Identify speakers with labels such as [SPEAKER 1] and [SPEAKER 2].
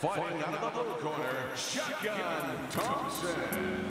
[SPEAKER 1] Fighting out of the blue corner, Shotgun Thompson.